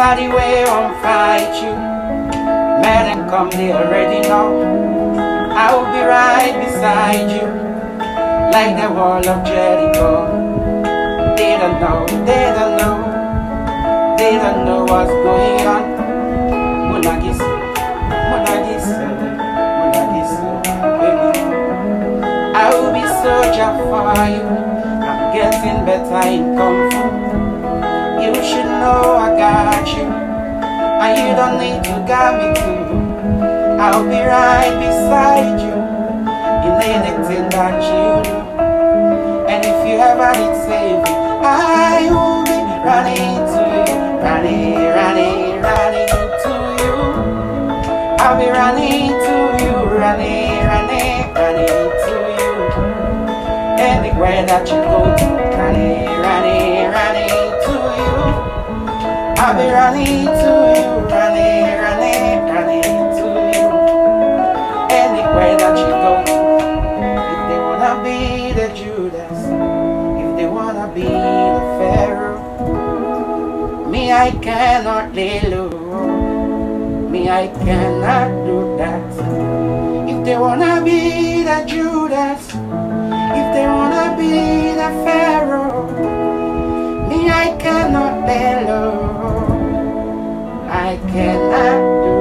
Nobody will won't fight you. And come, they already know. I will be right beside you, like the wall of Jericho. They don't know, they don't know, they don't know what's going on. Munagis, Munagis, Munagis. I will be soldier for you. I'm getting better in kung. You should know Got you, and you don't need to guide me too. I'll be right beside you in anything that you do. And if you ever need saving, I will be running to you, running, running, running to you. I'll be running to you, running, running, running to you. Anywhere that you go, running, running. I'll be running to you, running, running, running to you. Anywhere that you go, if they wanna be the Judas, if they wanna be the Pharaoh, me I cannot lay low, me I cannot do that. If they wanna be the Judas, if they wanna be the Pharaoh, me I cannot lay low. I can't I?